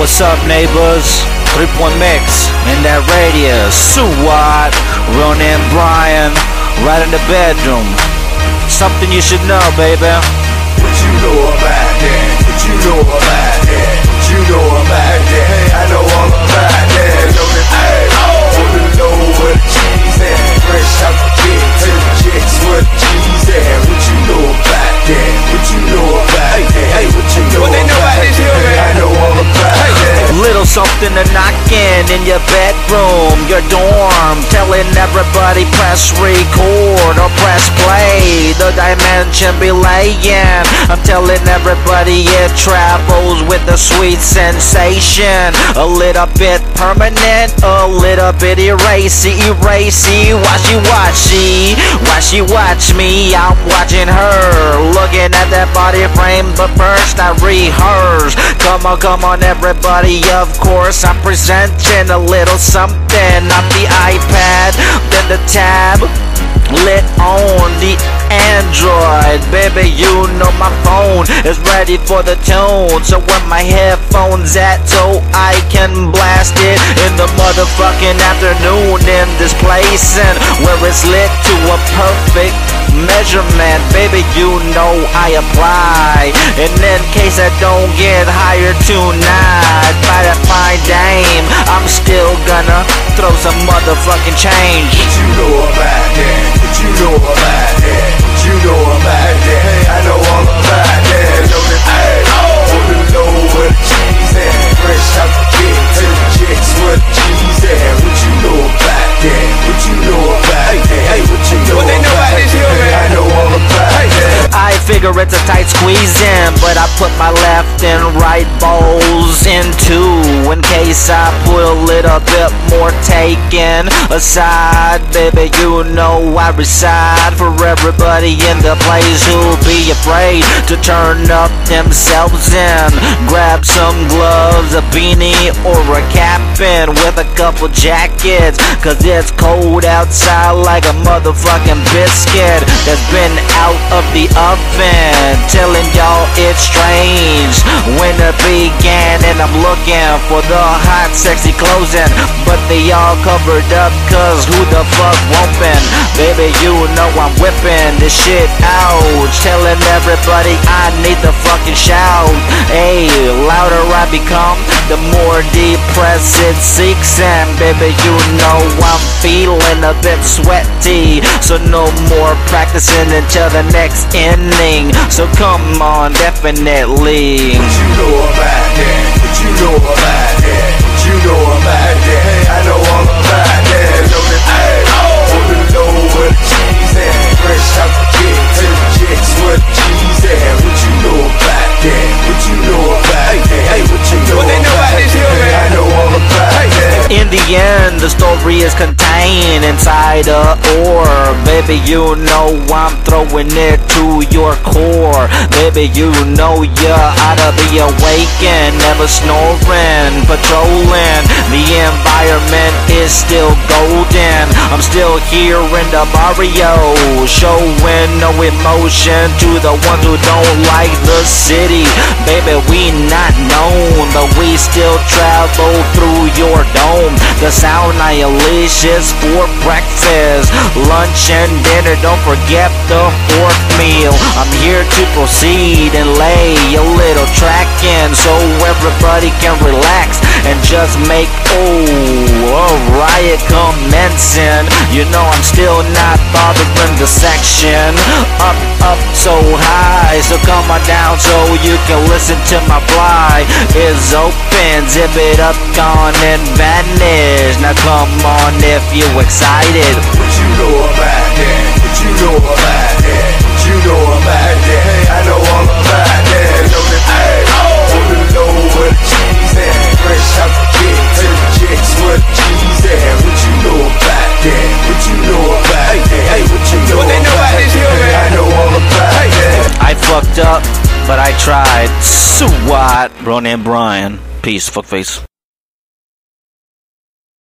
what's up, neighbors? Three point mix in that radius. So what? Ronan Brian, right in the bedroom. Something you should know, baby. What you know about that? What you know about that? What you know about that? I know all about that. In your bedroom, your dorm, telling everybody press record or press play. The dimension be laying. I'm telling everybody it travels with a sweet sensation. A little bit permanent, a little bit erasy, erasy. Watchy, watchy, watchy, watch me. I'm watching her, looking at that body frame. But first I rehearse. Come on, come on, everybody. Of course, I'm presenting a little something off the iPad, then the tab. Lit on the Android, baby. You know my phone is ready for the tune. So when my headphones at, so I can blast it in the motherfucking afternoon in this place, and where it's lit to a perfect measurement, baby. You know I apply, and in case I don't get hired tonight still gonna throw some motherfucking change. What you know about that? What you know about that? Squeeze in, but I put my left and right bowls in two in case I put a little bit more taken aside. Baby, you know I reside for everybody in the place who'll be afraid to turn up themselves in. Grab some gloves, a beanie, or a cap in with a couple jackets, cause it's cold outside like a motherfucking biscuit that's been out of the oven. Telling y'all it's strange when it began, and I'm looking for the hot, sexy clothing, but they all covered up, cause who the fuck won't Baby, you know I'm whipping this shit out, telling everybody I need the fucking shout. Hey, louder I become, the more depressed it seeks, and baby, you know I'm feeling a bit sweaty, so no more practicing until the next inning. So come on, definitely. What you know about that? The end, the story is contained inside a orb. Baby, you know I'm throwing it to your core. Baby, you know you oughta be awakened, never snoring, patrolling. The environment is still golden. I'm still here in the barrio, showing no emotion to the ones who don't like the city. Baby, we not known, still travel through your dome. The sound annihilation for breakfast, lunch, and dinner. Don't forget the fourth meal. I'm here to proceed and lay a little track in so everybody can relax and just make oh riot commencing. You know I'm still not bothering the section up up so high. So come on down so you can listen to my fly is open. Zip it up, gone and vanish. Now come on if you excited. I tried. So what? Ronan Brian. Peace, fuckface.